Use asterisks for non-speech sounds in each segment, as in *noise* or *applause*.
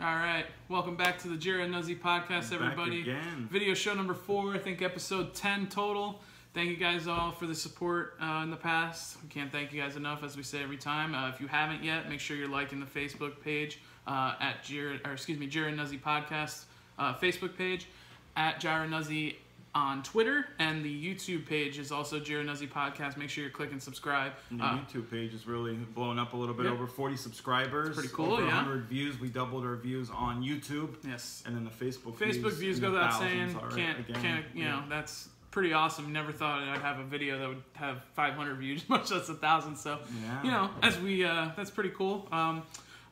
All right, welcome back to the Jira Nuzzi podcast, everybody. Video show number four, I think episode 10 total. Thank you guys all for the support uh, in the past. We can't thank you guys enough, as we say every time. Uh, if you haven't yet, make sure you're liking the Facebook page uh, at Jira, or excuse me, Jira Nuzzi podcast uh, Facebook page, at Jira Nuzzi on Twitter, and the YouTube page is also Jira Nuzzi podcast. Make sure you're clicking subscribe. And the Uh, YouTube page is really blowing up a little bit. Yeah. Over 40 subscribers. pretty cool, Over yeah. 100 views. We doubled our views on YouTube. yes. And then the Facebook Facebook views in go without saying. Can't, again. can't, you Yeah. know, that's pretty awesome. Never thought I'd have a video that would have 500 views, *laughs* much less a thousand. So, Yeah. you know, as we, uh, that's pretty cool. Um,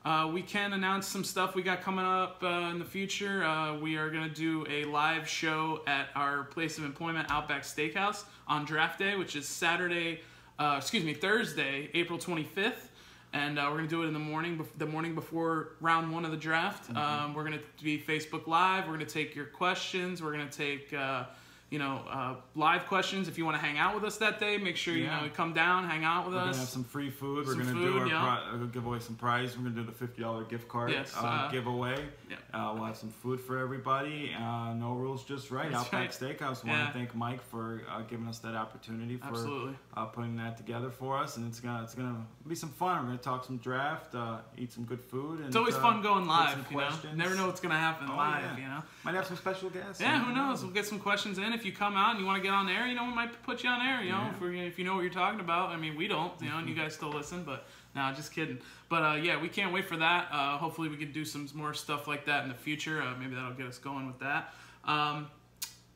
uh, we can announce some stuff we got coming up uh, in the future. Uh, we are going to do a live show at our place of employment, Outback Steakhouse, on draft day, which is Saturday, uh, excuse me, Thursday, April 25th. And uh, we're gonna do it in the morning, the morning before round one of the draft. Um, we're gonna be Facebook Live. We're gonna take your questions. We're gonna take, uh, you know, uh, live questions. If you want to hang out with us that day, make sure Yeah. you know come down, hang out with us. We're gonna have some free food. We're gonna food, do our yeah. pri- uh, give away some prize. We're gonna do the fifty dollar gift card Yes, uh, uh, giveaway. yeah. Uh, we'll have some food for everybody. Uh, no rules, just right. That's Outback right. Steakhouse. Want Yeah. to thank Mike for uh, giving us that opportunity for Absolutely. uh, putting that together for us, and it's gonna it's gonna be some fun. We're gonna talk some draft, uh, eat some good food, and It's always fun going live. You know, never know what's gonna happen Oh, live. yeah. You know. Might have some special guests. Yeah, who knows? know. We'll get some questions in. If you come out and you want to get on air, you know, we might put you on air. You know, Yeah. if, if you know what you're talking about. I mean, we don't. You know, and you guys still listen, but no, just kidding. But uh, yeah, we can't wait for that. Uh, hopefully, we can do some more stuff like that in the future. Uh, maybe that'll get us going with that. Um,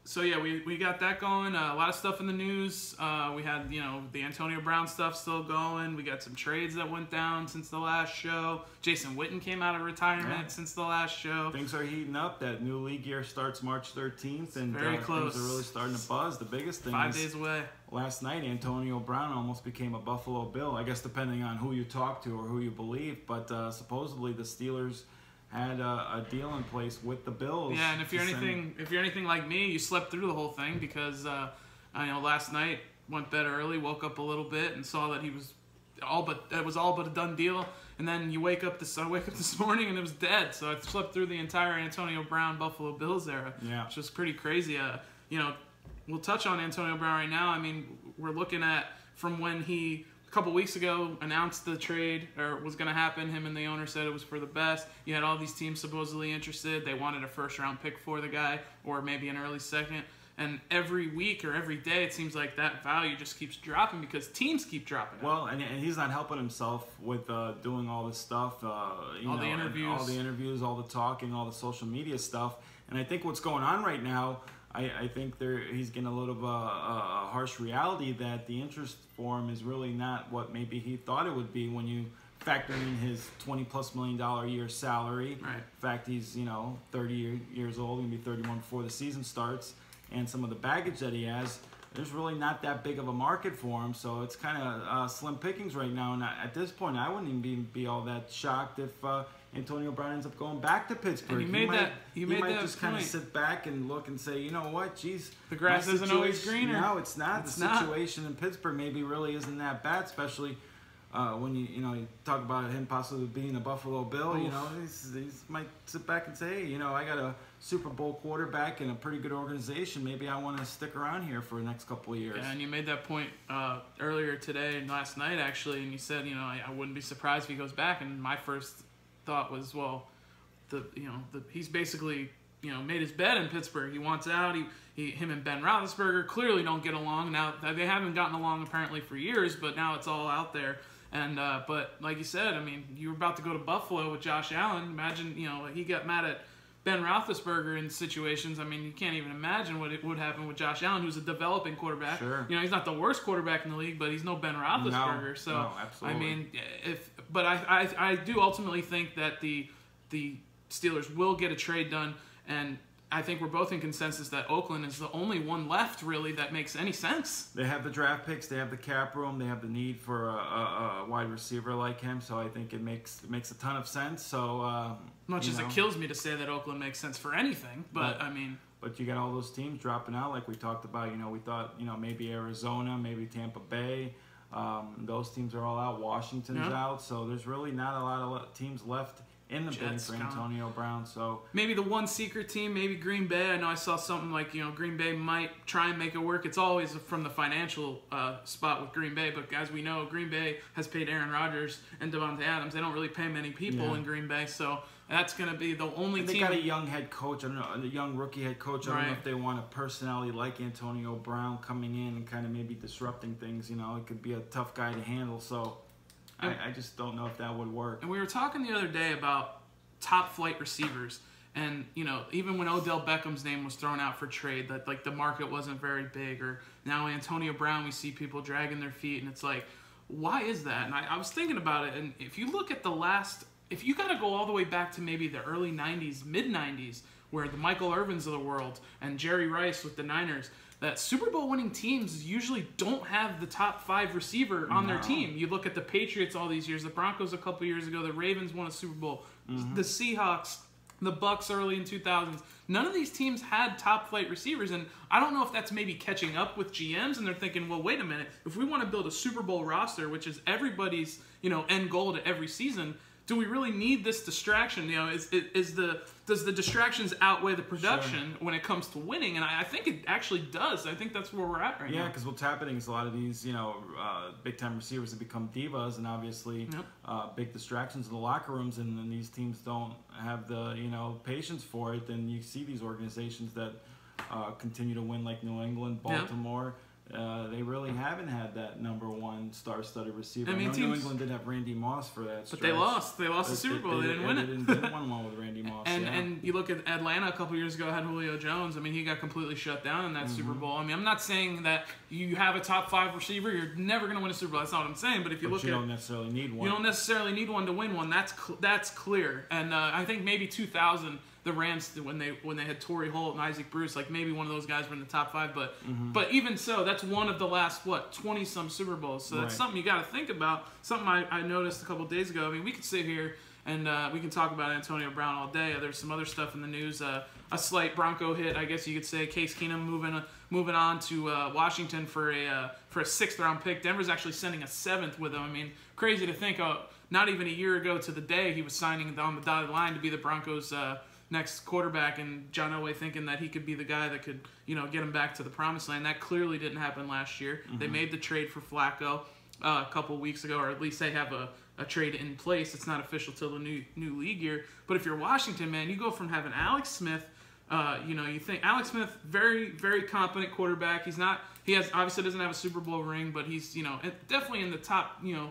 so yeah, we, we got that going. Uh, a lot of stuff in the news. Uh, we had you know the Antonio Brown stuff still going. We got some trades that went down since the last show. Jason Witten came out of retirement Yeah. since the last show. Things are heating up. That new league year starts March 13th, and Very uh, close. things are really starting to buzz. The biggest thing Five is days away. last night, Antonio Brown almost became a Buffalo Bill. I guess depending on who you talk to or who you believe, but uh, supposedly the Steelers had a, a deal in place with the Bills. Yeah, and if you're anything, if you're anything like me, you slept through the whole thing because uh, I know last night went bed early, woke up a little bit, and saw that he was all but it was all but a done deal. And then you wake up this *laughs* I wake up this morning and it was dead. So I slept through the entire Antonio Brown Buffalo Bills era. Yeah. which was pretty crazy. Uh, you know, we'll touch on Antonio Brown right now. I mean, we're looking at from when he couple weeks ago announced the trade or was going to happen. Him and the owner said it was for the best. You had all these teams supposedly interested. They wanted a first round pick for the guy or maybe an early second. And every week or every day, it seems like that value just keeps dropping because teams keep dropping. it. Well, and, and he's not helping himself with uh, doing all this stuff. Uh, you All know, the interviews. all the interviews, all the talking, all the social media stuff. And I think what's going on right now, I, I think there he's getting a little of a, a, a harsh reality that the interest for him is really not what maybe he thought it would be when you factor in his 20 plus million dollar a year salary. Right. In fact, he's you know 30 years old, gonna be 31 before the season starts, and some of the baggage that he has. There's really not that big of a market for him, so it's kind of uh, slim pickings right now. And at this point, I wouldn't even be, be all that shocked if uh, Antonio Brown ends up going back to Pittsburgh. And you made might, that- you he made might that just kind of sit back and look and say, you know what, geez, The grass isn't always greener. No, it's not. It's the not. situation in Pittsburgh maybe really isn't that bad, especially uh, when you you know you talk about him possibly being a Buffalo Bill. You know, he's, he's might sit back and say, hey, you know, I got a Super Bowl quarterback and a pretty good organization. Maybe I want to stick around here for the next couple of years. Yeah, and you made that point uh, earlier today and last night actually, and you said you know I, I wouldn't be surprised if he goes back. And my first thought was, well, the you know the, he's basically you know made his bed in Pittsburgh. He wants out. He, he him and Ben Roethlisberger clearly don't get along. Now they haven't gotten along apparently for years, but now it's all out there. And uh, but like you said, I mean, you were about to go to Buffalo with Josh Allen. Imagine you know he got mad at Ben Roethlisberger in situations. I mean, you can't even imagine what it would happen with Josh Allen, who's a developing quarterback. Sure. You know, he's not the worst quarterback in the league, but he's no Ben Roethlisberger. No, so no, I mean, if but I, I I do ultimately think that the the Steelers will get a trade done, and I think we're both in consensus that Oakland is the only one left really that makes any sense. They have the draft picks, they have the cap room, they have the need for a, a, a wide receiver like him. So I think it makes it makes a ton of sense. So uh, Much as know, it kills me to say that Oakland makes sense for anything, but But- I mean, But you got all those teams dropping out, like we talked about. You know, we thought you know maybe Arizona, maybe Tampa Bay. Um, those teams are all out. Washington's out, so there's really not a lot of le- teams left in the Jets for. Antonio Brown. So maybe the one secret team, maybe Green Bay. I know I saw something like you know Green Bay might try and make it work. It's always from the financial uh, spot with Green Bay, but as we know, Green Bay has paid Aaron Rodgers and Davante Adams. They don't really pay many people Yeah. in Green Bay, so that's going to be the only and they team. got a young head coach. I don't know, a young rookie head coach. I don't know if they want a personality like Antonio Brown coming in and kind of maybe disrupting things. You know, it could be a tough guy to handle. So And- I, I just don't know if that would work. And we were talking the other day about top flight receivers. And, you know, even when Odell Beckham's name was thrown out for trade, that like the market wasn't very big. Or now Antonio Brown, we see people dragging their feet. And it's like, why is that? And I, I was thinking about it. And if you look at the last, if you got to go all the way back to maybe the early 90s, mid 90s, where the Michael Irvins of the world and Jerry Rice with the Niners, that Super Bowl winning teams usually don't have the top five receiver on their team. You look at the Patriots all these years, the Broncos a couple years ago, the Ravens won a Super Bowl, mm-hmm. the Seahawks, the Bucks early in 2000s. None of these teams had top flight receivers, and I don't know if that's maybe catching up with GMs, and they're thinking, well, wait a minute, if we want to build a Super Bowl roster, which is everybody's you know end goal to every season. Do we really need this distraction? You know, is, is, is the does the distractions outweigh the production when it comes to winning? And I, I think it actually does. I think that's where we're at right Yeah, now. because what's happening is a lot of these, you know, uh, big time receivers have become divas, and obviously Yep. uh, big distractions in the locker rooms, and then these teams don't have the, you know, patience for it. Then you see these organizations that uh, continue to win, like New England, Yeah. Baltimore. Uh, they really haven't had that number one star-studded receiver. I I mean, know New England didn't have Randy Moss for that. But they lost. They lost the Super Bowl. They, didn't win they it. Didn't, didn't win one with Randy *laughs* Moss. And yeah. and you look at Atlanta a couple years ago had Julio Jones. I mean, he got completely shut down in that Mm-hmm. Super Bowl. I mean, I'm not saying that you have a top five receiver, you're never going to win a Super Bowl. That's not what I'm saying. But if you but look you at don't necessarily need one. you don't necessarily need one to win one. That's cl- that's clear. And uh, I think maybe 2000, the Rams when they when they had Torry Holt and Isaac Bruce, like maybe one of those guys were in the top five. But Mm-hmm. but even so, that's one of the last what 20 some Super Bowls. So that's Right. something you got to think about. Something I, I noticed a couple days ago. I mean, we could sit here. And uh, we can talk about Antonio Brown all day. There's some other stuff in the news. Uh, a slight Bronco hit, I guess you could say. Case Keenum moving uh, moving on to uh, Washington for a uh, for a sixth round pick. Denver's actually sending a seventh with him. I mean, crazy to think. Uh, not even a year ago to the day he was signing on the dotted line to be the Broncos' uh, next quarterback, and John Elway thinking that he could be the guy that could you know get him back to the promised land. That clearly didn't happen last year. They made the trade for Flacco uh, a couple weeks ago, or at least they have a, a trade in place. It's not official till the new new league year. But if you're Washington, man, you go from having Alex Smith. Uh, you know, you think Alex Smith, very, very competent quarterback. He's not. He has obviously doesn't have a Super Bowl ring, but he's you know definitely in the top. You know,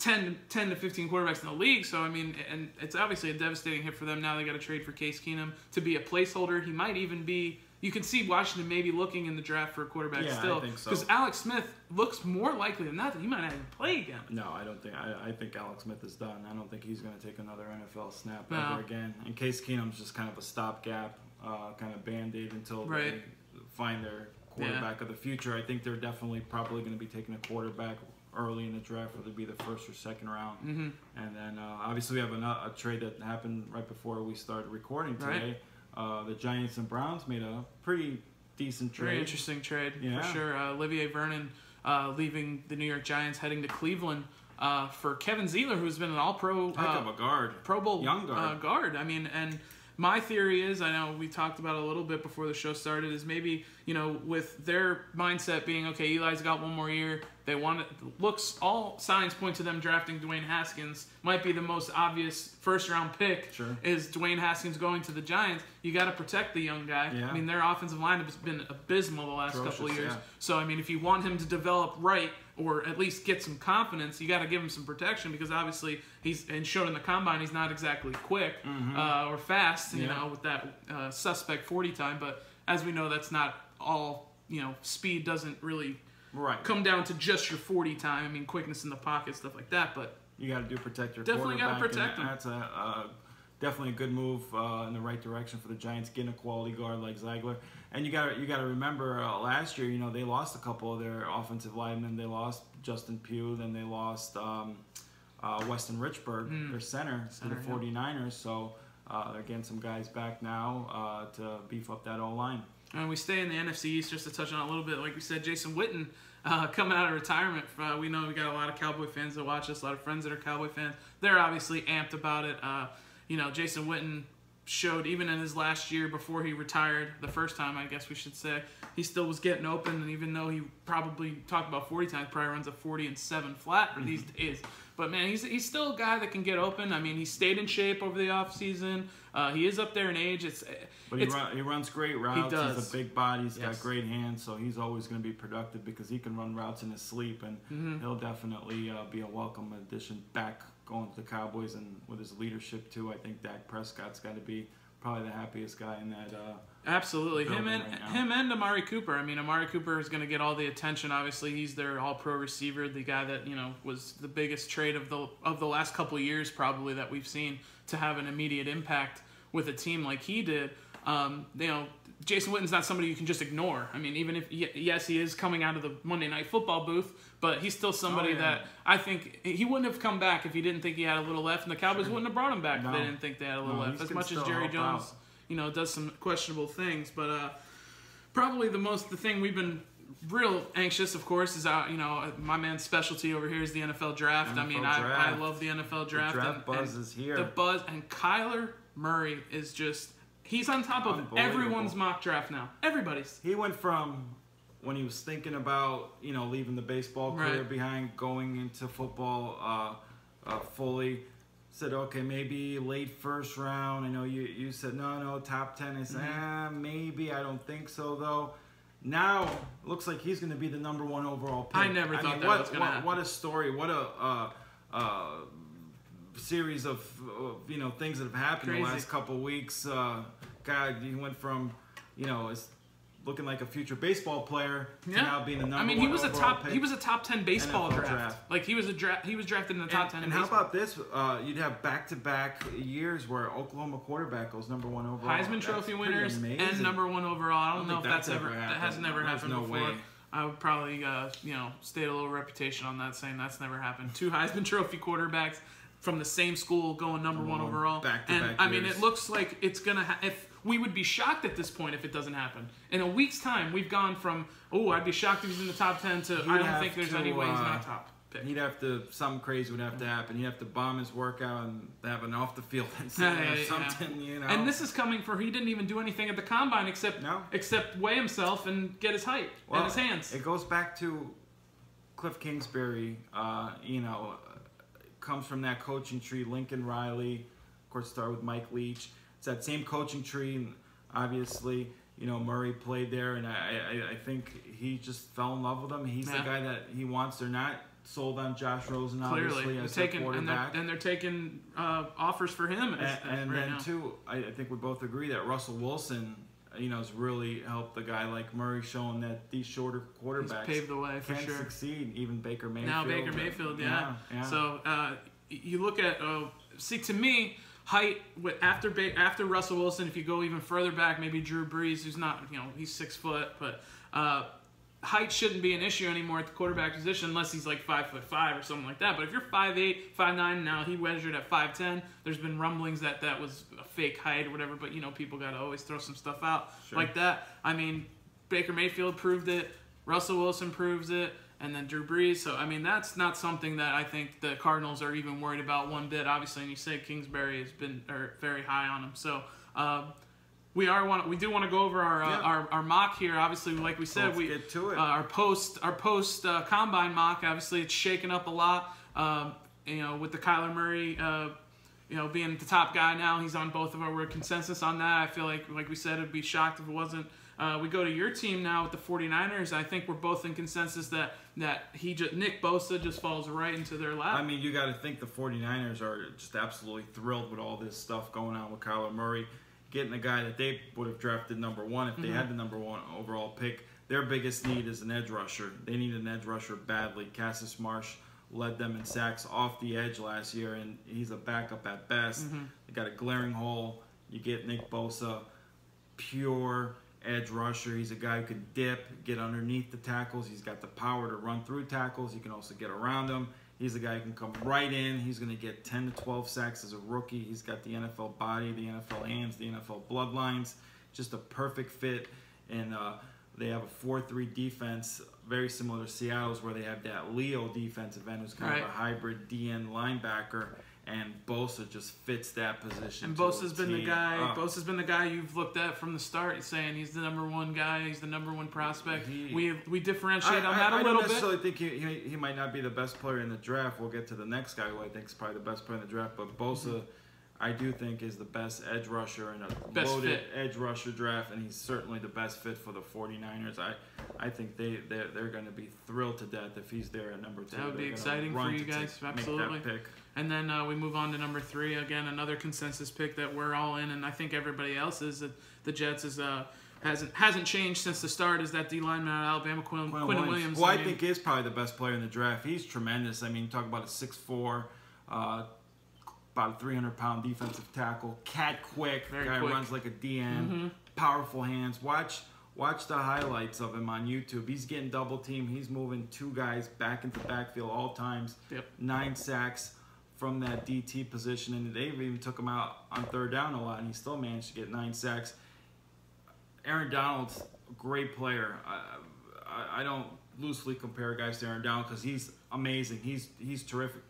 10, 10 to 15 quarterbacks in the league. So, I mean, and it's obviously a devastating hit for them. Now they got to trade for Case Keenum to be a placeholder. He might even be. You can see Washington maybe looking in the draft for a quarterback Yeah, I still. think so. Because Alex Smith looks more likely than not that he might not even play again. No, I don't think. I, I think Alex Smith is done. I don't think he's going to take another NFL snap No. ever again. In Case Keenum's just kind of a stopgap, uh, kind of band aid until Right. they find their quarterback of the future. I think they're definitely probably going to be taking a quarterback early in the draft, whether it be the first or second round. hmm And then uh, obviously we have a, a trade that happened right before we started recording Right. today. Uh, the Giants and Browns made a pretty decent trade. Very interesting trade Yeah. for sure. Uh, Olivier Vernon uh, leaving the New York Giants, heading to Cleveland uh, for Kevin Zeitler, who's been an All-Pro Heck uh, of a guard. Pro Bowl Young guard. Uh, guard. I mean, and my theory is, I know we talked about it a little bit before the show started, is maybe you know with their mindset being okay, Eli's got one more year. They want it. Looks all signs point to them drafting Dwayne Haskins. Might be the most obvious first round pick. Sure. Is Dwayne Haskins going to the Giants? You got to protect the young guy. Yeah. I mean, their offensive line has been abysmal the last couple of years. yeah. So I mean, if you want him to develop right or at least get some confidence, you got to give him some protection because obviously he's and showed in the combine he's not exactly quick uh, or fast, you Mm-hmm. Yeah. know, with that uh, suspect 40 time. But as we know, that's not all. You know, speed doesn't really Right. come down to just your 40 time. I mean, quickness in the pocket, stuff like that. But You got to do protect your Definitely gotta protect and him. That's a, a definitely a good move uh, in the right direction for the Giants, getting a quality guard like Zeitler. And you got you got to remember uh, last year, you know, they lost a couple of their offensive linemen. They lost Justin Pugh, then they lost um, uh, Weston Richburg, their center. Center, to the 49ers. So uh, they're getting some guys back now uh, to beef up that O line. And we stay in the NFC East just to touch on a little bit. Like we said, Jason Witten uh, coming out of retirement. Uh, we know we got a lot of Cowboy fans that watch us, a lot of friends that are Cowboy fans. They're obviously amped about it. Uh, you know, Jason Witten showed even in his last year before he retired the first time I guess we should say he still was getting open and even though he probably talked about 40 times probably runs a 40 and 7 flat Mm-hmm. these days but man he's, he's still a guy that can get open I mean he stayed in shape over the offseason uh, he is up there in age it's But he, run, he runs great routes. He does. He's a big body. He's Yes. got great hands, so he's always going to be productive because he can run routes in his sleep, and Mm-hmm. he'll definitely uh, be a welcome addition back going to the Cowboys and with his leadership too. I think Dak Prescott's got to be probably the happiest guy in that. Uh, Absolutely, him and right him and Amari Cooper. I mean, Amari Cooper is going to get all the attention. Obviously, he's their All-Pro receiver, the guy that you know was the biggest trade of the of the last couple of years, probably that we've seen to have an immediate impact with a team like he did. Um, you know, Jason Witten's not somebody you can just ignore. I mean, even if yes, he is coming out of the Monday Night Football booth, but he's still somebody Oh, yeah. that I think he wouldn't have come back if he didn't think he had a little left, and the Cowboys wouldn't have brought him back No. if they didn't think they had a little No, left. As much as Jerry Jones out. you know, does some questionable things. But uh, probably the most the thing we've been real anxious, of course, is uh, you know my man's specialty over here is the NFL draft. I mean, NFL I, I love the NFL draft. draft and, buzz and is here. The buzz and Kyler Murray is just he's on top of everyone's mock draft now. Everybody's. he went from when he was thinking about you know leaving the baseball career Right. behind, going into football uh, uh, fully. Said okay, maybe late first round. I know you you said no, no, top ten. I said Mm-hmm. ah, maybe. I don't think so though. Now looks like he's going to be the number one overall pick. I never thought mean, that what, was gonna happen. What a story! What a uh, uh, series of, of you know things that have happened Crazy. the last couple of weeks. Uh, God, he went from you know is looking like a future baseball player to Yeah. now being the number I mean, he was a top he was a top ten baseball draft. draft. Like he was a draft he was drafted in the top and, ten. and how baseball. about this? Uh, you'd have back-to-back years where Oklahoma quarterback goes number one overall. Heisman That's Trophy winners and number one overall. I don't, don't know if that's, that's ever ever that has happened. never There's happened no before. way. I would probably uh, you know state a little reputation on that, saying that's never happened. Two Heisman Trophy quarterbacks from the same school going number one one overall. back-to-back and I mean, it looks like it's gonna. Ha- if we would be shocked at this point if it doesn't happen. In a week's time, we've gone from oh, I'd be shocked if he's in the top ten to I don't think there's to, any way he's uh, not top pick. He'd have to something crazy would have to happen. He'd have to bomb his workout and have an off the field *laughs* incident *laughs* Yeah, or yeah, yeah. something. You know. And this is coming for he didn't even do anything at the combine except No. except weigh himself and get his height Well, and his hands. It goes back to Cliff Kingsbury. Uh, you know, comes from that coaching tree. Lincoln Riley, of course, started with Mike Leach. It's that same coaching tree, and obviously, you know, Murray played there, and I, I, I think he just fell in love with him. He's Yeah. the guy that he wants. They're not sold on Josh Rosen, Clearly, obviously, they're as their taking and they're, quarterback. and they're taking uh, offers for him as, And, and right then now. too, I, I think we both agree that Russell Wilson, you know, has really helped the guy like Murray, showing that these shorter He's quarterbacks paved the way for can sure. succeed. Even Baker Mayfield. Now Baker Mayfield, yeah. yeah. So uh, you look at uh, see to me height with after ba- after Russell Wilson. If you go even further back, maybe Drew Brees, who's not you know he's six foot, but uh, height shouldn't be an issue anymore at the quarterback position unless he's like five foot five or something like that. But if you're five eight, five nine, now he measured at five ten. There's been rumblings that that was a fake height or whatever, but you know people got to always throw some stuff out Sure. like that. I mean, Baker Mayfield proved it. Russell Wilson proves it, and then Drew Brees. So I mean, that's not something that I think the Cardinals are even worried about one bit. Obviously, and you say Kingsbury has been or very high on him. So um, we are want we do want to go over our, uh, Yeah. our our mock here. Obviously, like we said, Let's we get to it. Uh, our post our post uh, combine mock. Obviously, it's shaken up a lot. Um, you know, with the Kyler Murray. Uh, you know, being the top guy now, he's on both of our we're consensus on that. I feel like, like we said, it'd be shocked if it wasn't. Uh, we go to your team now with the 49ers. I think we're both in consensus that that he just Nick Bosa just falls right into their lap. I mean, you got to think the 49ers are just absolutely thrilled with all this stuff going on with Kyler Murray, getting a guy that they would have drafted number one if they Mm-hmm. had the number one overall pick. Their biggest need is an edge rusher. They need an edge rusher badly. Cassius Marsh led them in sacks off the edge last year, and he's a backup at best. Mm-hmm. They got a glaring hole. You get Nick Bosa, pure edge rusher. He's a guy who can dip, get underneath the tackles. He's got the power to run through tackles. He can also get around them. He's a guy who can come right in. He's going to get 10 to 12 sacks as a rookie. He's got the NFL body, the NFL hands, the NFL bloodlines. Just a perfect fit. And uh, they have a 4-3 defense, very similar to Seattle's, where they have that Leo defensive end who's kind Right. of a hybrid DN linebacker. And Bosa just fits that position. And Bosa's been the guy. Oh, Bosa's been the guy you've looked at from the start, saying he's the number one guy. He's the number one prospect. He- we we differentiate I, on I- that a I little don't bit. necessarily think he, he, he might not be the best player in the draft. We'll get to the next guy who I think is probably the best player in the draft. But Bosa, I do think is the best edge rusher in a Mm-hmm. Best loaded fit. edge rusher draft, and he's certainly the best fit for the 49ers. I, I think they they're, they're going to be thrilled to death if he's there at number two. That would be They're gonna exciting for you guys, absolutely. Make that pick. And then uh, we move on to number three. Again, another consensus pick that we're all in, and I think everybody else is. That the Jets is uh, hasn't hasn't changed since the start. Is that D lineman out of Alabama, Quinn, Quinn Quinn Williams, Williams? who I mean, think is probably the best player in the draft. He's tremendous. I mean, talk about a 6'4", uh, about a 300 pound defensive tackle, cat quick, Very guy quick. runs like a DN, Mm-hmm. powerful hands. Watch watch the highlights of him on YouTube. He's getting double team. He's moving two guys back into backfield all times. Yep. Nine sacks from that DT position, and they even took him out on third down a lot, and he still managed to get nine sacks. Aaron Donald's a great player. I, I, I don't loosely compare guys to Aaron Donald because he's amazing. He's he's terrific.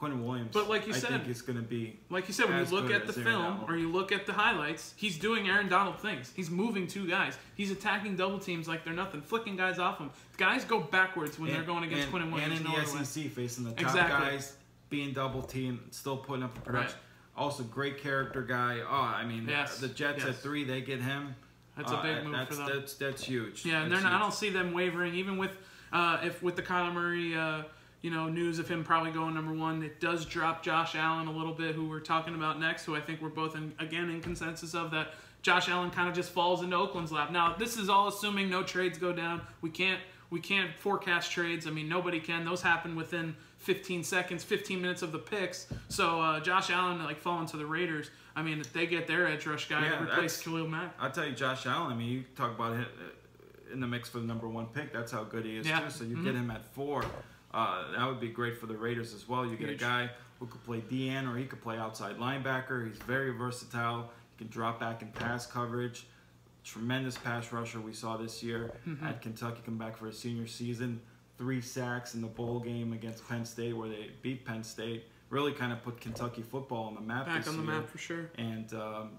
Quinnen Williams, But like you I said- think is going to be Like you said, when you look at the film Donald. or you look at the highlights, he's doing Aaron Donald things. He's moving two guys. He's attacking double teams like they're nothing, flicking guys off him. Guys go backwards when they're going against and, Quinn Williams. and in the. SEC facing the top Exactly. guys, being double teamed, still putting up the production. Right. Also, great character guy. Oh, I mean, Yes, the Jets at three, they get him. That's a Uh, big move that's, for them. That's that's huge. Yeah, and they're not, I don't see them wavering, even with uh, if with the Kyler Murray, uh, you know, news of him probably going number one. It does drop Josh Allen a little bit, who we're talking about next, who I think we're both in, again in consensus of that. Josh Allen kind of just falls into Oakland's lap. Now, this is all assuming no trades go down. We can't we can't forecast trades. I mean, nobody can. Those happen within 15 seconds, 15 minutes of the picks. So uh, Josh Allen like falling to the Raiders. I mean, if they get their edge rush guy Yeah, to replace Khalil Mack. I'll tell you, Josh Allen. I mean, you talk about him uh, in the mix for the number one pick. That's how good he is Yeah. too. So you get him at four. Uh, that would be great for the Raiders as well. You get Huge. a guy who could play DN or he could play outside linebacker. He's very versatile. He can drop back in pass coverage. Tremendous pass rusher we saw this year Mm-hmm. at Kentucky. Come back for his senior season. Three sacks in the bowl game against Penn State where they beat Penn State. Really kind of put Kentucky football on the map Back this on the year map for sure. and um,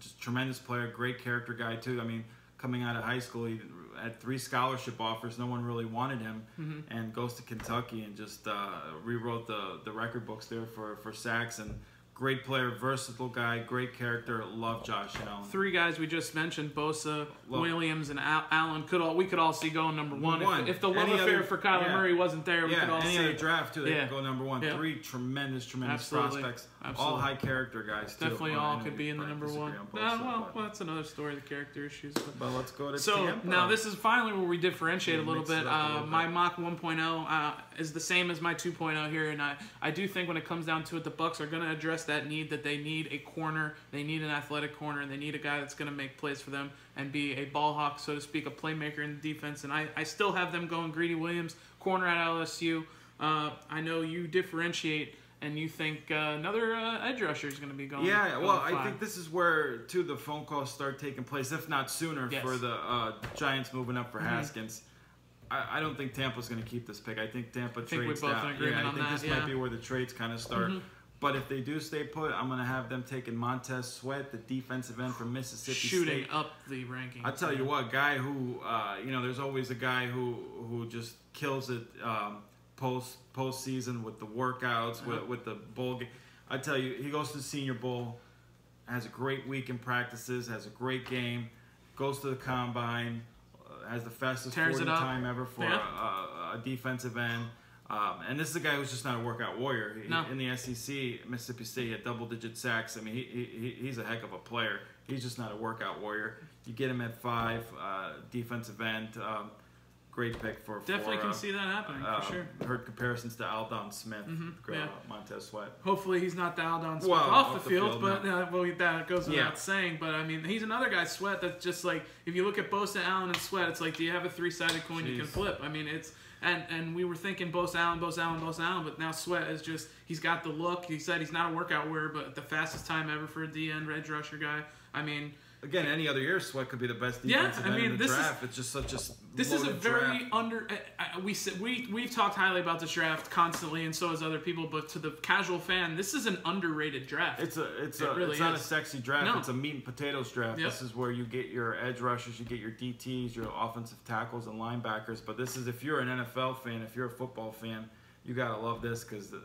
just tremendous player, great character guy too. I mean, coming out of high school, he had three scholarship offers. No one really wanted him, Mm-hmm. and goes to Kentucky and just uh, rewrote the the record books there for for sacks and great player, versatile guy, great character. Love Josh Allen. three guys we just mentioned, Bosa, Well- Williams, and Al- Allen could all we could all see going number one. One. If, if the love Any affair other- for Kyler yeah. Murray wasn't there, we could all Yeah, any see. other draft too, they Yeah. go number one. Yeah. Three tremendous, tremendous Absolutely. prospects. Absolutely. All high character guys too. Definitely Well, all could be in the number one. on Nah, well, well, that's another story, the character issues. But. But let's go to So Tampa. now this is finally where we differentiate a little bit. up a Uh, little my bit. mock 1.0 uh, is the same as my 2.0 here, and I, I do think when it comes down to it, the Bucks are going to address that need that they need a corner, they need an athletic corner, and they need a guy that's going to make plays for them and be a ball hawk, so to speak, a playmaker in the defense. And I, I still have them going Greedy Williams, corner at LSU. Uh, I know you differentiate. And you think uh, another uh, edge rusher is going to be going? Yeah, going well, I think this is where too the phone calls start taking place, if not sooner, Yes. for the uh, Giants moving up for Mhm. Haskins. I, I don't think Tampa's going to keep this pick. I think Tampa think we trades both down. agreement yeah, I think that, this yeah. might be where the trades kind of start. Mhm. But if they do stay put, I'm going to have them taking Montez Sweat, the defensive end from Mississippi shooting State. up the rankings. I tell you what, guy who uh, you know, there's always a guy who who just kills it um, post postseason with the workouts, with, with the bowl game. I tell you, he goes to the Senior Bowl, has a great week in practices, has a great game, goes to the combine, uh, has the fastest Tears 40 time ever for Yeah. a, a defensive end. Um, and this is a guy who's just not a workout warrior. He, No. In the SEC, Mississippi State he had double-digit sacks. I mean, he, he, he- he's a heck of a player. He's just not a workout warrior. You get him at five, uh, defensive end. Um, great pick for Definitely for, can uh, see that happening uh, for sure. Heard comparisons to Aldon Smith, Mhm, uh, yeah. Montez Sweat. Hopefully he's not the Aldon Smith Well, off, off the field, field, but uh, well, that goes without Yeah. saying. But I mean, he's another guy, Sweat. That's just like if you look at Bosa, Allen, and Sweat, it's like, do you have a three-sided coin you can flip? I mean, it's and and we were thinking Bosa, Allen, Bosa, Allen, Bosa, Allen, but now Sweat is just he's got the look. He said he's not a workout warrior, but the fastest time ever for a DN edge rusher guy. I mean, again, any other year, Sweat could be the best defense Yeah, I mean, in the this is- draft. it's just such a This is a very draft. under. Uh, uh, we said we we've talked highly about this draft constantly, and so has other people. But to the casual fan, this is an underrated draft. It's a it's It a really it's not is. a sexy draft. No. It's a meat and potatoes draft. Yep. This is where you get your edge rushers, you get your DTs, your offensive tackles and linebackers. But this is if you're an NFL fan, if you're a football fan, you gotta love this because the,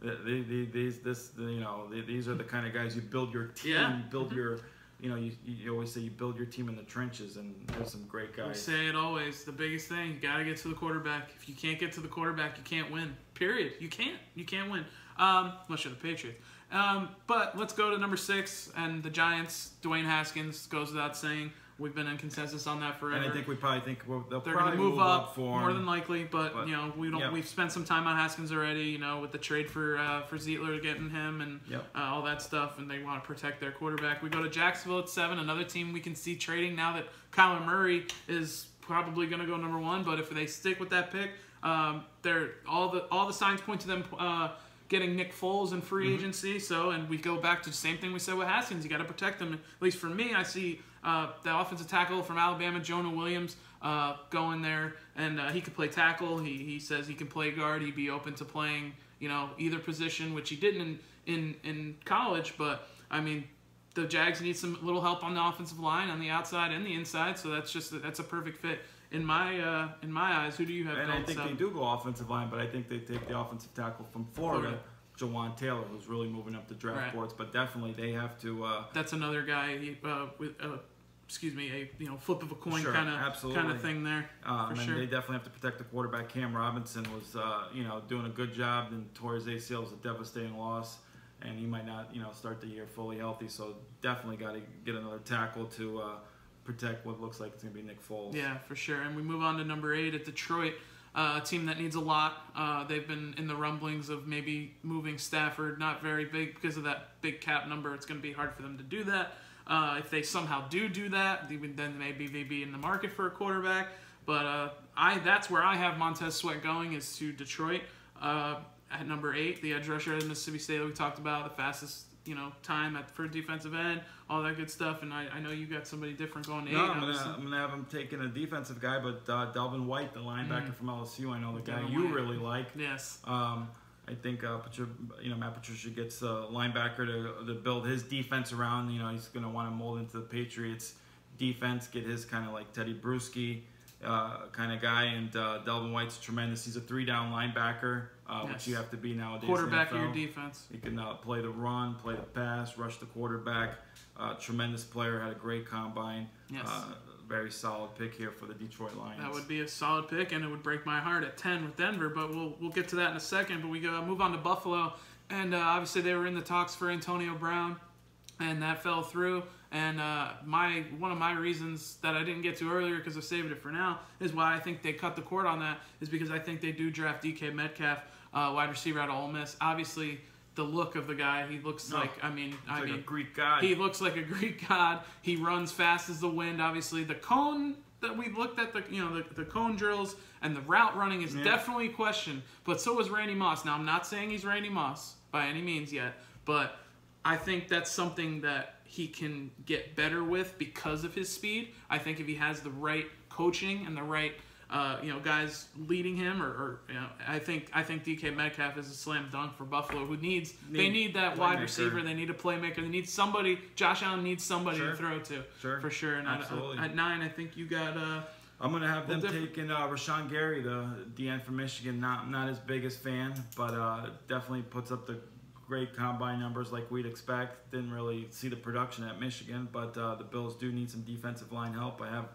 the, the, the, these this the, you know the, these are the kind of guys you build your team, Yeah. you build your you know you, you always say you build your team in the trenches, and there's some great We guys. say it always. The biggest thing, you got to get to the quarterback. If you can't get to the quarterback, you can't win. Period. You can't. You can't win. Um, unless you're the Patriots. Um, but let's go to number six and the Giants. Dwayne Haskins goes without saying. We've been in consensus on that forever. And I think we probably think we'll, they'll they're probably going to move up, for more than likely. But, But, you know, we don't. yeah. We've spent some time on Haskins already. You know, with the trade for uh, for Zeitler getting him and Yep. uh, all that stuff, and they want to protect their quarterback. We go to Jacksonville at seven, another team we can see trading now that Kyler Murray is probably going to go number one. But if they stick with that pick, um, they're all the all the signs point to them. Uh, Getting Nick Foles in free agency, so and we go back to the same thing we said with Haskins. You got to protect them. At least for me, I see uh, the offensive tackle from Alabama, Jonah Williams, uh, going there, and uh, he could play tackle. He, he says he can play guard. He'd be open to playing, you know, either position, which he didn't in in, in college. But I mean, the Jags need some little help on the offensive line, on the outside and the inside. So that's just that's a perfect fit in my uh, in my eyes. Who do you have? And I think seven? they do go offensive line, but I think they take the offensive tackle from Florida, Jawaan Taylor, who's really moving up the draft Right. boards. But definitely they have to. Uh, That's another guy uh, with. Uh, Excuse me, a you know flip of a coin Sure, kind of kind of thing there. um, and sure. they definitely have to protect the quarterback. Cam Robinson was, uh, you know, doing a good job, and tore his ACL was a devastating loss, and he might not, you know, start the year fully healthy. So definitely got to get another tackle to uh, protect what looks like it's going to be Nick Foles. Yeah, for sure. And we move on to number eight at Detroit, uh, a team that needs a lot. Uh, they've been in the rumblings of maybe moving Stafford, not very big because of that big cap number. It's going to be hard for them to do that. Uh, if they somehow do do that, then maybe they'd be in the market for a quarterback. But uh, I that's where I have Montez Sweat going is to Detroit uh, at number eight, the edge rusher at Mississippi State that we talked about, the fastest you know time at for defensive end, all that good stuff. And I, I know you got somebody different going to eight. No, I'm gonna, I'm gonna have him taking a defensive guy, but uh, Devin White, the linebacker from LSU, I know the guy Mm. Devin you White. really like. Yes. Um, I think uh, Patri- you know Matt Patricia gets a linebacker to, to build his defense around. You know he's going to want to mold into the Patriots defense, get his kind of like Tedy Bruschi uh, kind of guy. And uh, Devin White's tremendous. He's a three down linebacker, uh, Yes. which you have to be nowadays. quarterback of your defense. He can uh, play the run, play the pass, rush the quarterback. Uh, tremendous player, had a great combine. Yes. Uh, very solid pick here for the Detroit Lions. That would be a solid pick, and it would break my heart at ten with Denver. But we'll we'll get to that in a second. But we go move on to Buffalo, and uh, obviously they were in the talks for Antonio Brown, and that fell through. And uh, my one of my reasons that I didn't get to earlier because I saved it for now is why I think they cut the cord on that is because I think they do draft DK Metcalf, uh, wide receiver out of Ole Miss. Obviously, the look of the guy, he looks No. like I mean I like mean a Greek god. he looks like a Greek god. He runs fast as the wind. Obviously, the cone that we looked at the you know the, the cone drills and the route running is Yeah. definitely a question. But so is Randy Moss. Now I'm not saying he's Randy Moss by any means yet, but I think that's something that he can get better with because of his speed. I think if he has the right coaching and the right uh, you know guys leading him, or, or you know, I think I think DK Metcalf is a slam dunk for Buffalo, who needs they Need need that wide receiver. They need a playmaker. They need somebody. Josh Allen needs somebody Sure. to throw to. Sure. For sure. And at, Absolutely. at nine, I think you got. Uh, I'm gonna have them different- taking uh, Rashan Gary, the DN from Michigan. Not not his biggest fan, but uh, definitely puts up the great combine numbers like we'd expect. Didn't really see the production at Michigan, but uh, the Bills do need some defensive line help. I have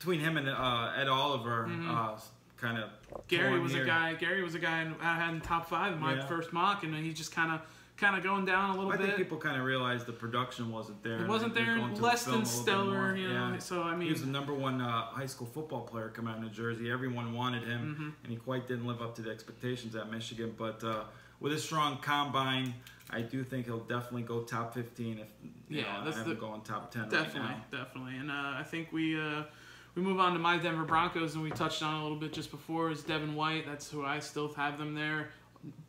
between him and uh, Ed Oliver, uh, kind of Mm-hmm. Gary was a guy. Gary was a guy in- I had in top five in my Yeah. first mock, and he just kind of kind of going down a little I bit. I think people kind of realized the production wasn't there. it wasn't there, to the less than a little bit stellar, you know. Yeah. So I mean, He was the number one uh, high school football player coming out of New Jersey. Everyone wanted him, Mm-hmm. and he quite didn't live up to the expectations at Michigan. But uh, with a strong combine, I do think he'll definitely go top 15. If you Yeah, know, that's I the- him going top 10 Definitely, right definitely, and uh, I think we uh, we move on to my Denver Broncos, and we touched on a little bit just before. Is Devin White? That's who I still have them there.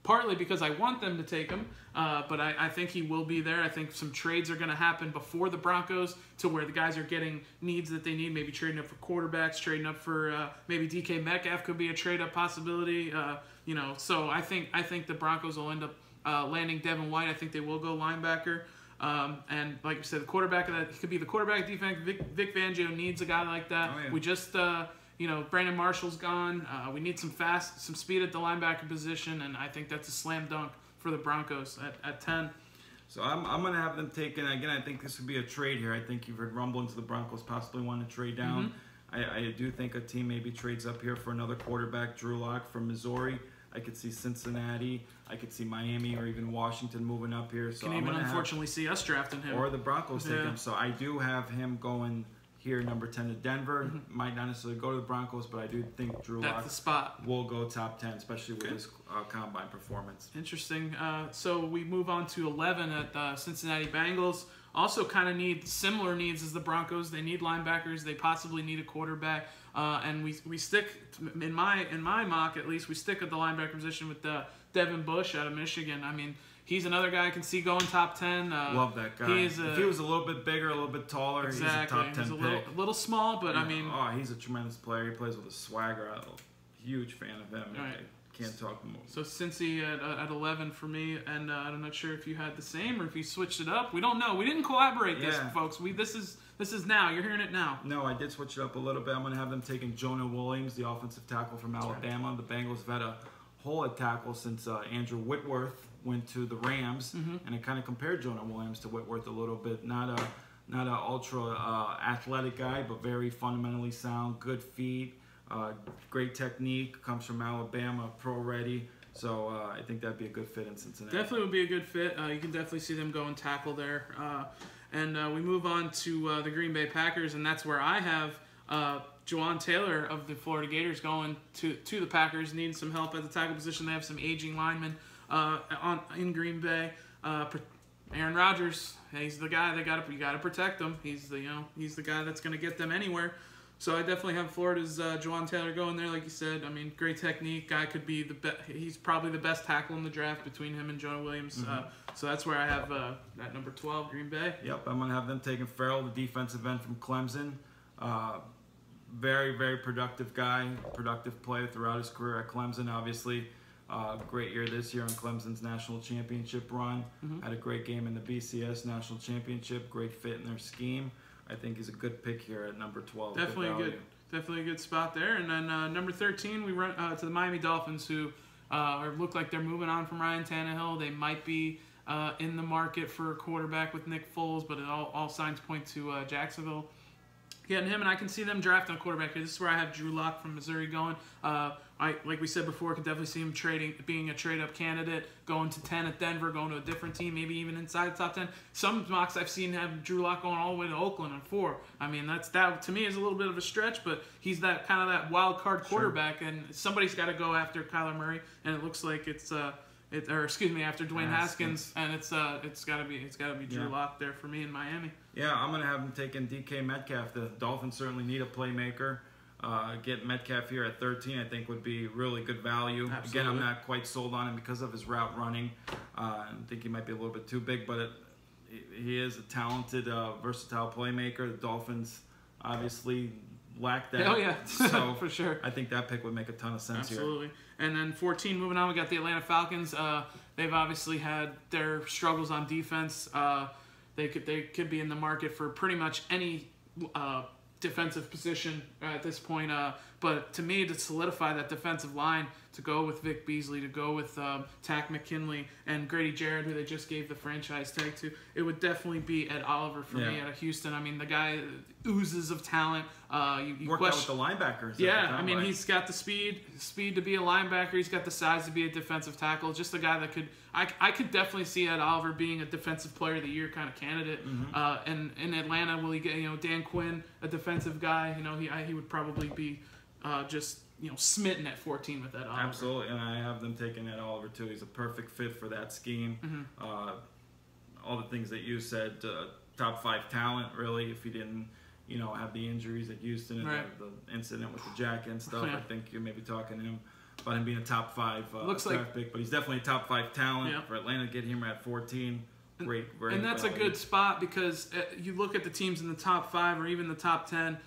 partly because I want them to take him, uh, but I, I think he will be there. I think some trades are going to happen before the Broncos to where the guys are getting needs that they need, maybe trading up for quarterbacks, trading up for uh, maybe DK Metcalf could be a trade up possibility. Uh, you know, so I think I think the Broncos will end up uh, landing Devin White. I think they will go linebacker. Um, and like you said, the quarterback of that he could be the quarterback defense. Vic, Vic Fangio needs a guy like that. Oh, yeah. We just uh, you know Brandon Marshall's gone. Uh, we need some fast, some speed at the linebacker position, and I think that's a slam dunk for the Broncos at, at ten. So I'm, I'm going to have them taken. Again, I think this would be a trade here. I think you've heard rumblings of the Broncos possibly want to trade down. Mm-hmm. I, I do think a team maybe trades up here for another quarterback, Drew Lock from Missouri. I could see Cincinnati. I could see Miami or even Washington moving up here. So Can I'm even gonna have- unfortunately see us drafting him. or the Broncos take him. So I do have him going here, number 10 to Denver. Mm-hmm. Might not necessarily go to the Broncos, but I do think Drew that's Lock the spot. will go top 10, especially with Okay. his uh, combine performance. Interesting. Uh, so we move on to 11 at uh, Cincinnati Bengals. Also, kind of need similar needs as the Broncos. They need linebackers. They possibly need a quarterback. Uh, and we, we stick in my in my mock at least we stick at the linebacker position with uh, Devin Bush out of Michigan. I mean he's another guy I can see going top 10. Uh, Love that guy. He is a, if he was a little bit bigger, a little bit taller, exactly. he's a top 10 He's a pick. little, a little small, but I mean oh, he's a tremendous player. He plays with a swagger. I'm a huge fan of him. Right. I can't talk more. So Cincy at, uh, at 11 for me, and uh, I'm not sure if you had the same or if you switched it up. We don't know. We didn't collaborate this, Yeah. folks. We this is this is now. You're hearing it now. No, I did switch it up a little bit. I'm going to have them taking Jonah Williams, the offensive tackle from. Alabama. The Bengals have had a hole at tackle since uh, Andrew Whitworth went to the Rams, Mm-hmm. and I kind of compared Jonah Williams to Whitworth a little bit. Not a not a ultra uh, athletic guy, but very fundamentally sound, good feet, uh, great technique. Comes from Alabama, pro ready. So uh, I think that'd be a good fit in Cincinnati. Definitely would be a good fit. Uh, you can definitely see them go and tackle there. And uh, we move on to uh, the Green Bay Packers, and that's where I have uh, Jawaan Taylor of the Florida Gators going to, to the Packers, needing some help at the tackle position. They have some aging linemen uh, on in Green Bay. Uh, Aaron Rodgers, he's the guy they got to you got to protect him. He's the you know he's the guy that's going to get them anywhere. So I definitely have Florida's uh, Jawaan Taylor going there, like you said. I mean, great technique. Guy could be the best. He's probably the best tackle in the draft between him and Jonah Williams. Uh, so that's where I have uh, at number twelve, Green Bay. Yep, I'm gonna have them taking Ferrell, the defensive end from Clemson. Uh, very, very productive guy, productive player throughout his career at Clemson. Obviously, uh, great year this year on Clemson's national championship run. Had a great game in the BCS national championship. Great fit in their scheme. I think he's a good pick here at number 12. Definitely a good, definitely a good spot there. And then uh, number thirteen, we run uh, to the Miami Dolphins, who uh, look like they're moving on from Ryan Tannehill. They might be uh, in the market for a quarterback with Nick Foles, but it all, all signs point to uh, Jacksonville getting him, and I can see them drafting a quarterback. This is where I have Drew Lock from Missouri going. Uh, I like we said before, I could definitely see him trading, being a trade up candidate, going to ten at Denver, going to a different team, maybe even inside the top ten. Some mocks I've seen have Drew Lock going all the way to Oakland on four. I mean, that's that to me is a little bit of a stretch, but he's that kind of that wild card quarterback, and somebody's got to go after Kyler Murray, and it looks like it's. Uh, it, or excuse me, after Dwayne Haskins, Haskins. and it's uh, it's gotta be it's gotta be Drew Yeah. Lock there for me in Miami. Yeah, I'm going to have him taking DK Metcalf. The Dolphins certainly need a playmaker. Uh, get Metcalf here at 13, I think, would be really good value. Again, I'm not quite sold on him because of his route running. Uh, I think he might be a little bit too big, but it, he is a talented, uh, versatile playmaker. The Dolphins obviously lack that. Hell yeah, so *laughs* for sure. I think that pick would make a ton of sense here. Absolutely. And then 14, moving on, we got the Atlanta Falcons. Uh, they've obviously had their struggles on defense. Uh, they could they could be in the market for pretty much any uh, defensive position at this point. But to me, to solidify that defensive line, to go with Vic Beasley, to go with um, Takk McKinley and Grady Jarrett, who they just gave the franchise tag to, it would definitely be Ed Oliver for me Yeah. out of Houston. I mean, the guy oozes of talent. Uh, you, you Worked question, out with the linebackers. yeah, I mean he's got the speed, speed to be a linebacker. He's got the size to be a defensive tackle. Just a guy that could, I, I could definitely see Ed Oliver being a defensive player of the year kind of candidate. Mm-hmm. Uh, and in Atlanta, will he get you know Dan Quinn, a defensive guy? You know he I, he would probably be uh, just you know smitten at 14 with that Oliver. Absolutely, and I have them taking that Oliver too. He's a perfect fit for that scheme. Mm-hmm. Uh, all the things that you said, uh, top five talent, really. If he didn't, you know, have the injuries at Houston and Right. the, the incident with the jacket and stuff, Yeah. I think you're maybe talking him. about him being a top five uh, Looks draft like- pick, but he's definitely a top five talent Yeah. for Atlanta. to Get him at 14, great, great. and that's a good spot because uh, you look at the teams in the top five or even the top ten.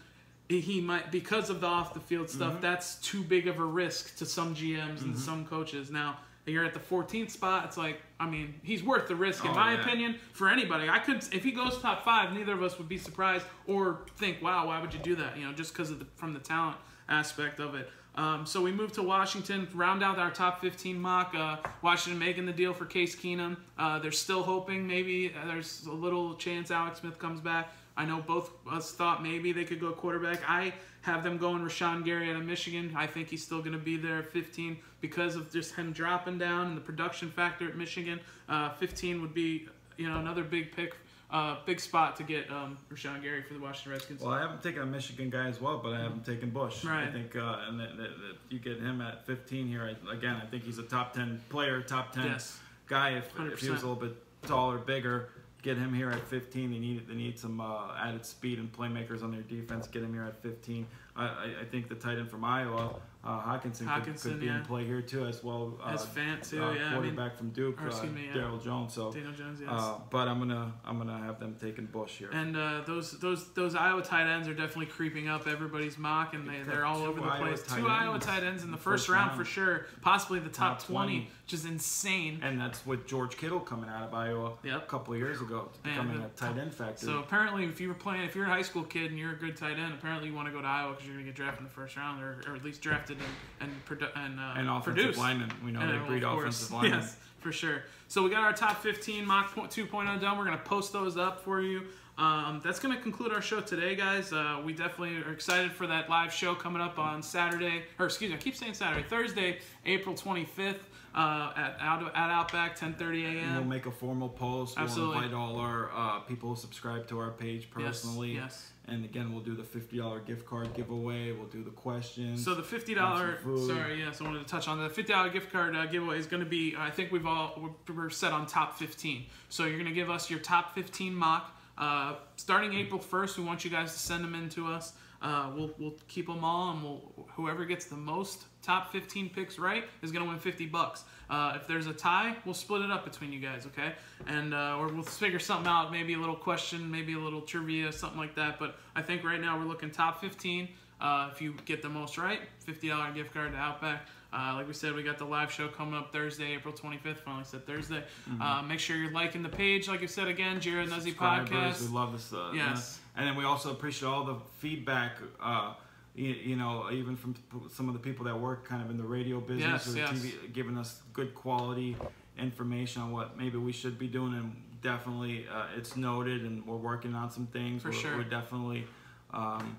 He- might because of the off the field stuff. Mm-hmm. That's too big of a risk to some GMs and some coaches. Now you're at the 14th spot. It's like I mean he's worth the risk in Oh, my yeah. opinion for anybody. I could if he goes top five, neither of us would be surprised or think, wow, why would you do that? You know, just because of the from the talent aspect of it. Um, so we move to Washington, round out our top 15 mock. Uh, Washington making the deal for Case Keenum. Uh, they're still hoping maybe there's a little chance Alex Smith comes back. I know both of us thought maybe they could go quarterback. I have them going Rashan Gary out of Michigan. I think he's still going to be there at 15 because of just him dropping down and the production factor at Michigan. Uh, 15 would be you know another big pick, uh, big spot to get um, Rashan Gary for the Washington Redskins. Well, I haven't taken a Michigan guy as well, but I haven't taken Bush. Right. I think, uh, and that, that, that you get him at 15 here. I, again, I think he's a top 10 player, top 10 Yes. guy. If, if he was a little bit taller, bigger, get him here at 15. They need they need some uh, added speed and playmakers on their defense. Get him here at 15. I, I, think the tight end from Iowa, uh, Hockenson, could, Hockenson, could be yeah. in play here too, as well. Uh, As Fant too, uh, yeah. I mean, quarterback from Duke, or uh, excuse me, yeah. Daryl Jones. So, Daniel Jones, yes. uh, but I'm gonna I'm gonna have them taking Bush here. And uh, those those those Iowa tight ends are definitely creeping up everybody's mock, and they they're all over the place. Two Iowa tight ends in the first first round, round. for sure, possibly the top, Top 20, 20. which is insane. And that's with George Kittle coming out of Iowa Yep. a couple of years ago, becoming the- a tight end factory. So apparently, if you were playing, if you're a high school kid and you're a good tight end, apparently you want to go to Iowa because you're going to get drafted in the first round, or, or at least drafted and and, produ- and, uh, and offensive produce. linemen, we know And, they breed course, offensive *laughs* linemen. Yes, for sure. So we got our top 15 mock po- 2.0 done. We're going to post those up for you. Um, that's going to conclude our show today, guys. Uh, we definitely are excited for that live show coming up on Saturday, or excuse me, I keep saying Saturday, Thursday, April 25th uh, at, out, at Outback, 10:30 And a.m. we'll make a formal post. We'll Absolutely. invite all our uh, people who subscribe to our page personally. Yes, yes. And again, we'll do the fifty dollar gift card giveaway. We'll do the questions. So the fifty dollar, Have some food. sorry, yes, I wanted to touch on that. Fifty dollar gift card uh, giveaway is going to be. I think we've all we're, we're set on top fifteen. So you're going to give us your top fifteen mock. Uh, starting April first, we want you guys to send them in to us. Uh, we'll we'll keep them all, and we'll whoever gets the most top fifteen picks right is going to win fifty bucks. Uh, if there's a tie, we'll split it up between you guys, okay? And uh, or we'll figure something out, maybe a little question, maybe a little trivia, something like that. But I think right now we're looking top fifteen. Uh, if you get the most right, $50 gift card to Outback. Uh, like we said, we got the live show coming up Thursday, April 25th. Finally said Thursday. Uh, make sure you're liking the page. Like I said again, Jared Nuzzi Podcast. We love this. Uh, Yes. And then we also appreciate all the feedback. Uh, you, you know, even from some of the people that work kind of in the radio business Yes, or the yes. TV, giving us good quality information on what maybe we should be doing. And definitely, uh, it's noted, and we're working on some things. For we're, sure. we're definitely um,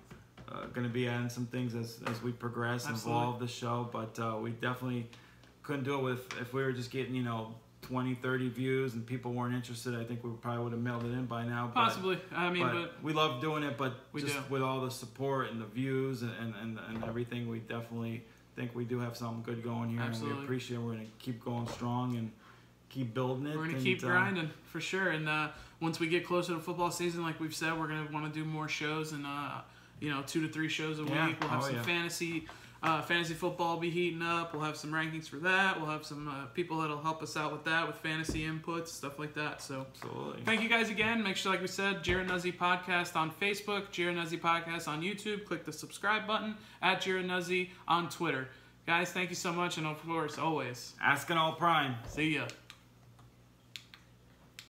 uh, going to be adding some things as, as we progress and evolve the show. But uh, we definitely couldn't do it with if we were just getting you know 20 30 views and people weren't interested i think we probably would have mailed it in by now but, Possibly. I mean, but, but, we love doing it but We just do. with all the support and the views and, and, and, and everything we definitely think we do have something good going here and Absolutely. we appreciate it we're going to keep going strong and keep building it we're going to and, keep uh, grinding for sure. And uh, once we get closer to football season, like we've said, we're going to want to do more shows and, uh, you know, two to three shows a Yeah. week. We'll have Oh, some yeah. fantasy. Uh, fantasy football will be heating up. We'll have some rankings for that. We'll have some uh, people that'll help us out with that, with fantasy inputs, stuff like that. So, absolutely Thank you guys again. Make sure, like we said, Jared Nuzzi Podcast on Facebook, Jared Nuzzi Podcast on YouTube. Click the subscribe button at Jared Nuzzi on Twitter. Guys, thank you so much, and of course, always, Ask asking all prime see ya.